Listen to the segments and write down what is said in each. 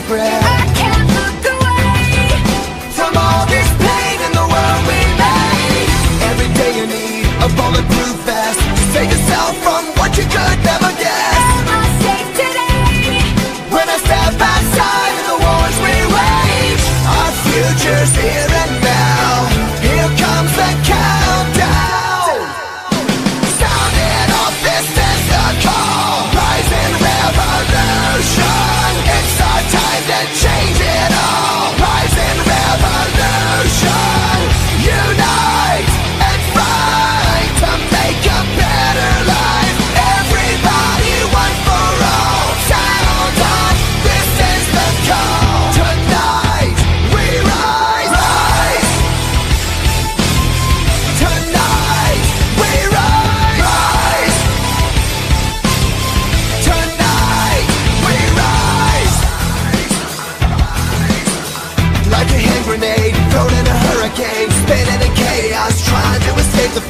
breath.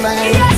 Escape